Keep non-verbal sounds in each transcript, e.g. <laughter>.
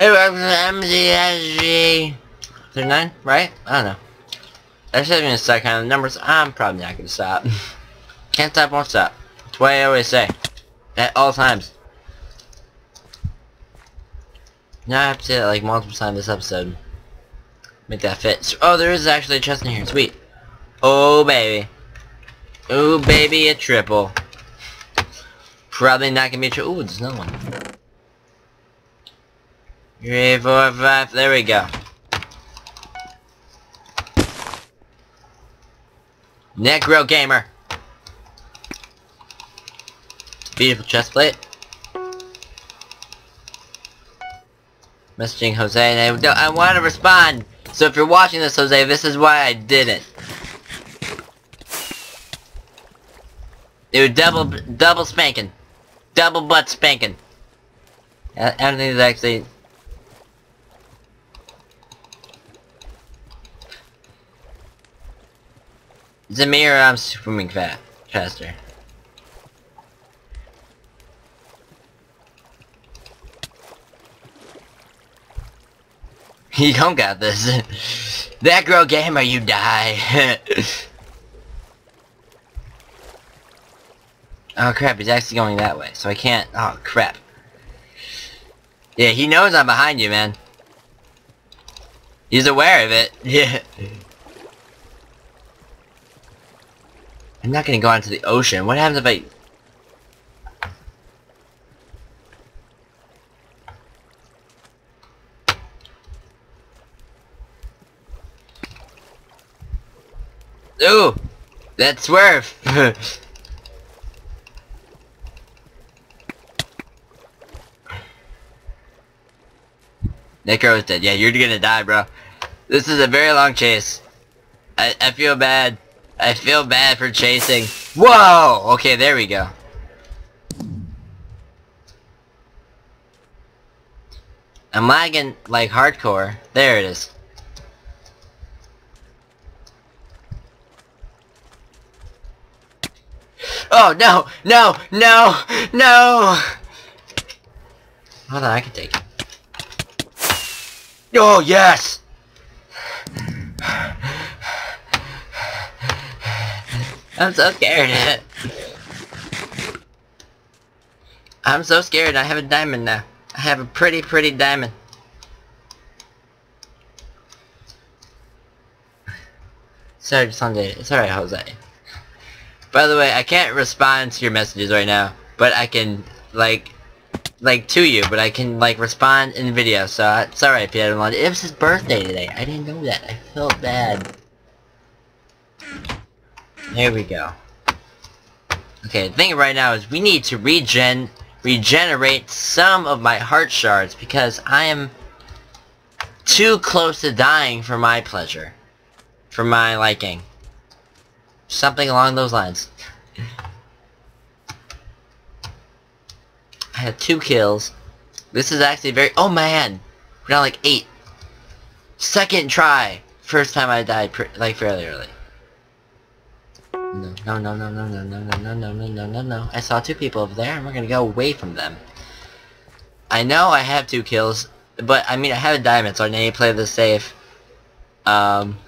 Hey, welcome to MCSG. 39, right? I don't know. I should have start kind the numbers. I'm probably not gonna stop. <laughs> Can't stop, won't stop. That's what I always say. At all times. Now I have to say like multiple times this episode. Make that fit. So, oh, there is actually a chest in here. Sweet. Oh, baby. Oh, baby, a triple. Probably not gonna be a triple. Ooh, there's another one. Five. There we go. Necro Gamer. Beautiful chest plate. Messaging Jose, and I, I want to respond. So if you're watching this, Jose, this is why I didn't. Dude, double, double spanking. Double butt spanking. I, I don't think it's actually... Is it me or I'm swimming fat faster? <laughs> You don't got this. <laughs> that girl gamer, you die. <laughs> oh crap, he's actually going that way, so I can't. Oh crap. Yeah, he knows I'm behind you, man. He's aware of it. Yeah. I'm not gonna go out into the ocean. What happens if I... Ooh! <laughs> That swerve! Necro is dead. Yeah, you're gonna die, bro. This is a very long chase. I, I feel bad. I feel bad for chasing. Whoa! Okay, there we go. I'm lagging like hardcore. There it is. Oh, no! No! No! No! Hold on, I can take it. Oh, yes! I'm so scared. I'm so scared. I have a diamond now. I have a pretty, pretty diamond. Sorry, Sunday. Alright, Jose. By the way, I can't respond to your messages right now, but I can, like, like, to you, but I can, like, respond in video, so uh, it's alright if you had one. It was his birthday today. I didn't know that. I felt bad. There we go. Okay, the thing right now is we need to regen regenerate some of my heart shards because I am too close to dying for my pleasure. For my liking. Something along those lines. I had two kills. This is actually very- Oh man! We're down like eight. Second try! First time I died like fairly early. No, no, no, no, no, no, no, no, no, no, no, no, no. I saw two people over there, and we're gonna go away from them. I know I have two kills, but I mean I have a diamond, so I need to play this safe. Um.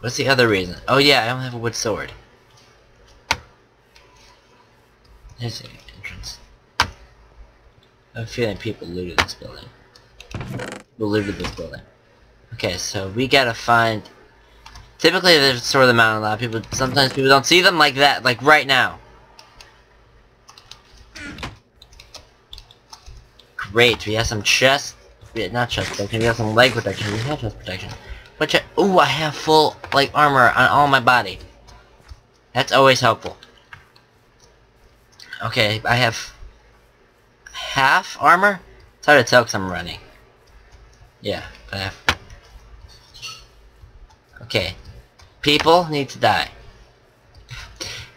What's the other reason? Oh yeah, I don't have a wood sword. There's the entrance. I have a feeling people looted this building. People looted this building. Okay, so we gotta find... Typically there's sort of the mountain a lot of people, sometimes people don't see them like that, like right now. Great, we have some chest, not chest protection, we have some leg protection, we have chest protection. Which, ooh, I have full, like, armor on all my body. That's always helpful. Okay, I have half armor? It's hard to tell because I'm running. Yeah, but I have Okay. People need to die.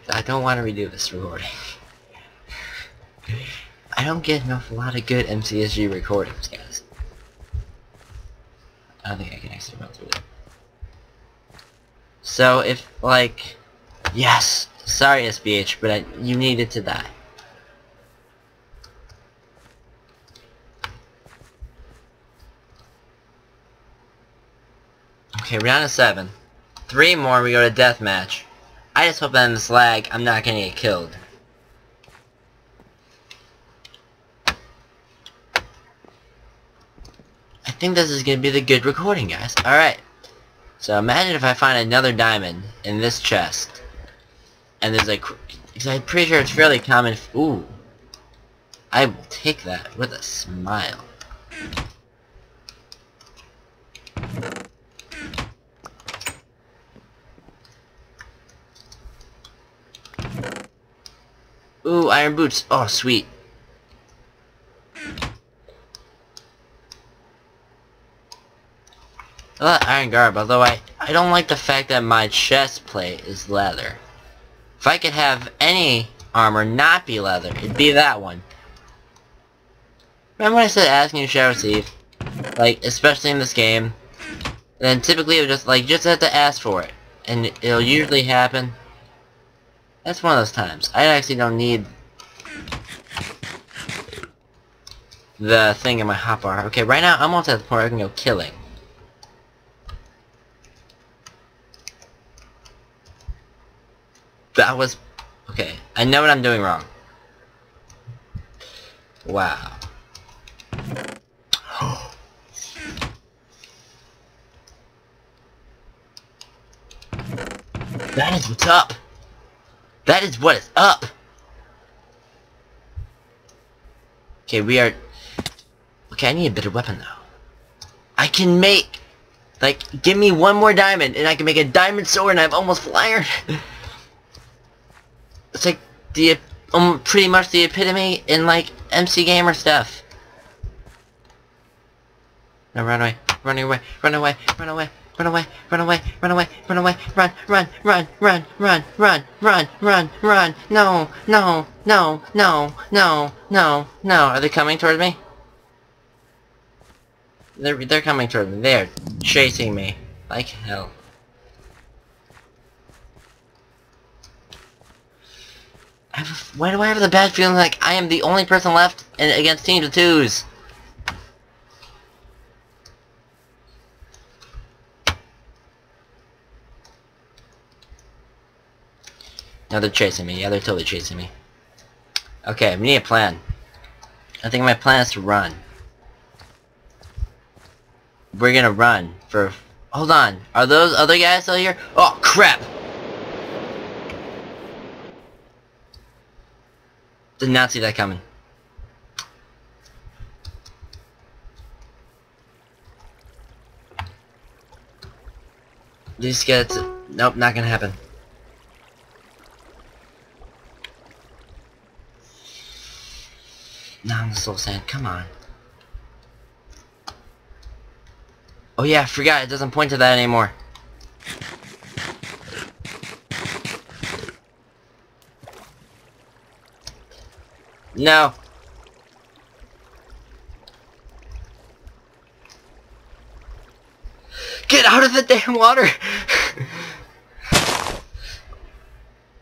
I don't want to redo this recording. I don't get enough a lot of good MCSG recordings, guys. I don't think I can actually run through it. So if, like, yes, sorry SBH, but I, you needed to die. Okay, we're down to seven. Three more, we go to deathmatch. I just hope that in this lag, I'm not gonna get killed. I think this is gonna be the good recording, guys. Alright. So imagine if I find another diamond in this chest. And there's like... I'm pretty sure it's fairly common... Ooh. I will take that with a smile. Ooh, iron boots. Oh, sweet. I love iron garb, although I, I don't like the fact that my chest plate is leather. If I could have any armor not be leather, it'd be that one. Remember when I said asking you shall receive? Like, especially in this game. Then typically it would just, like, just have to ask for it. And it'll usually happen. That's one of those times. I actually don't need the thing in my hotbar. Okay, right now I'm almost at the point where I can go killing. That was... Okay, I know what I'm doing wrong. Wow. <gasps> that is what's up! That is what is up! Okay, we are... Okay, I need a better weapon, though. I can make... Like, give me one more diamond, and I can make a diamond sword, and I have almost iron. <laughs> It's like the um pretty much the epitome in like MC Gamer stuff. No, run away, run away, run away, run away, run away, run away, run away, run away, run, run, run, run, run, run, run, run, run. No, no, no, no, no, no, no. Are they coming towards me? They're they're coming towards me. They're chasing me like hell. why do I have the bad feeling like I am the only person left in, against teams of twos? They're chasing me. Yeah, they're totally chasing me. Okay, we need a plan. I think my plan is to run. We're gonna run for... Hold on. Are those other guys still here? Oh, crap! Did not see that coming. These get nope, not gonna happen. Now I'm soul sand, come on. Oh yeah, I forgot, it doesn't point to that anymore. No. Get out of the damn water! <laughs>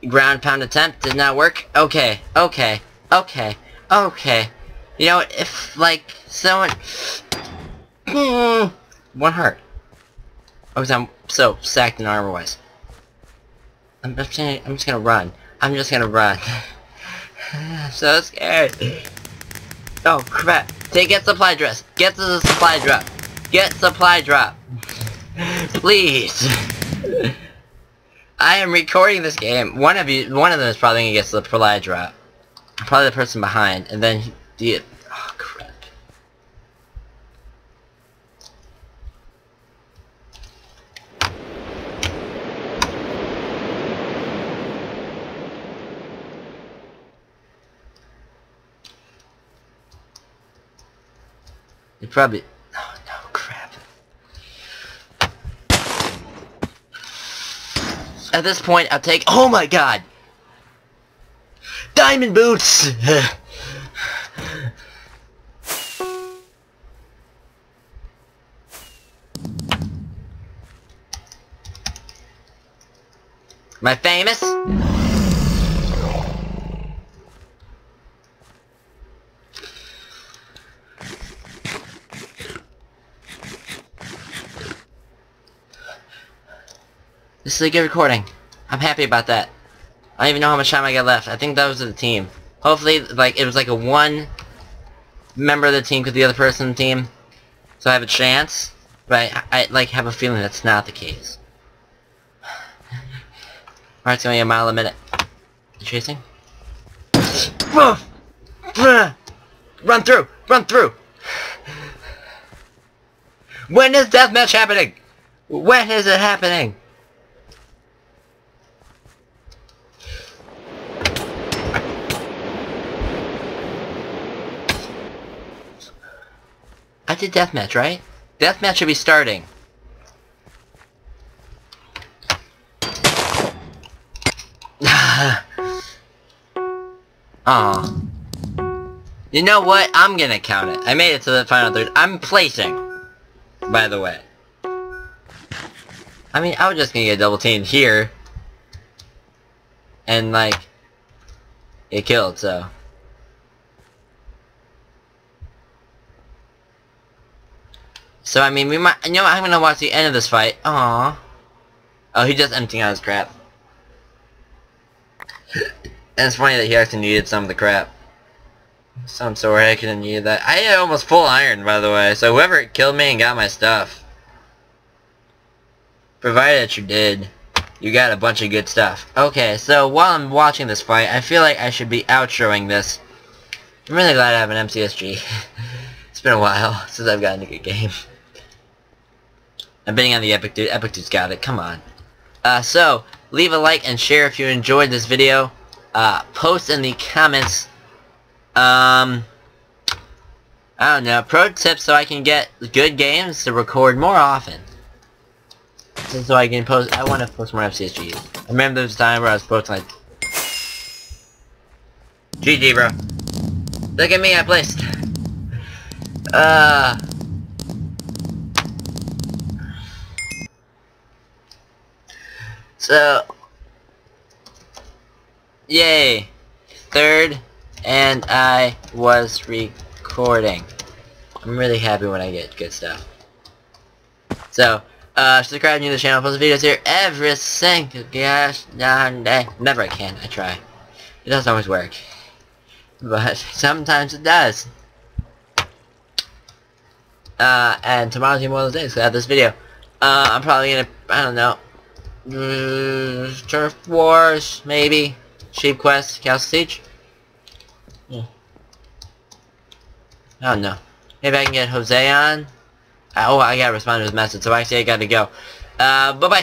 Ground pound attempt did not work. Okay, okay, okay, okay. You know, if, like, someone... <clears throat> One heart. Oh, I'm um, so sacked in armor-wise. I'm just, gonna, I'm just gonna run. I'm just gonna run. I'm <laughs> so scared. Oh crap. Take get supply dress. Get to the supply drop. Get supply drop. Please. <laughs> I am recording this game. One of you one of them is probably gonna get the supply drop. Probably the person behind, and then the oh crap. You probably... Oh, no, crap. At this point, I'll take... Oh my god! Diamond boots! <sighs> I famous? This is a good recording. I'm happy about that. I don't even know how much time I got left. I think that was the team. Hopefully, like, it was like a one member of the team with the other person in the team. So I have a chance. But I, I like, have a feeling that's not the case. <sighs> Alright, it's only a mile a minute. You chasing? <sighs> Run through! Run through! <sighs> When is deathmatch happening? When is it happening? Did deathmatch, right? Deathmatch should be starting. <laughs> Aw. You know what? I'm gonna count it. I made it to the final third. I'm placing. By the way. I mean, I was just gonna get double teamed here. And like, it killed, so. So I mean, we might, you know I'm gonna watch the end of this fight. Aww. Oh, he just emptying out his crap. and it's funny that he actually needed some of the crap. So I'm sorry I couldn't need that. I had almost full iron, by the way, so whoever killed me and got my stuff. Provided that you did, you got a bunch of good stuff. Okay, so while I'm watching this fight, I feel like I should be outroing this. I'm really glad I have an MCSG. <laughs> it's been a while <laughs> since I've gotten a good game. I'm betting on the Epic Dude. Epic Dude's got it. Come on. Uh, so, leave a like and share if you enjoyed this video. Uh, post in the comments um, I don't know, pro tips so I can get good games to record more often. So I can post, I want to post more MCSGs. I remember a time where I was posting like... GG bro. Look at me, I placed. Uh... So... Yay. Third and I was recording. I'm really happy when I get good stuff. So, uh, subscribe to the channel, post videos here every single gosh darn day. Never I can, I try. It doesn't always work. But <laughs> sometimes it does. Uh, and tomorrow's gonna be one of those days, so I have this video. Uh, I'm probably gonna, I don't know, uh, Turf Wars, maybe, Sheep Quest, Castle Siege. Yeah. I don't know. Maybe I can get Jose on. Oh, I gotta respond to his message, so I actually I gotta go. Uh, bye-bye.